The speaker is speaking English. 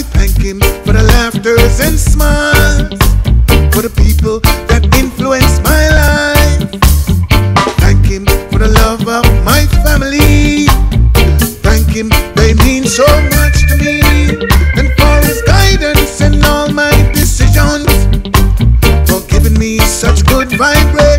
I thank Him for the laughters and smiles, for the people that influence my life. Thank Him for the love of my family. Thank Him, they mean so much to me. And for His guidance in all my decisions, for giving me such good vibrations.